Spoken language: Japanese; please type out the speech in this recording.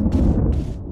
you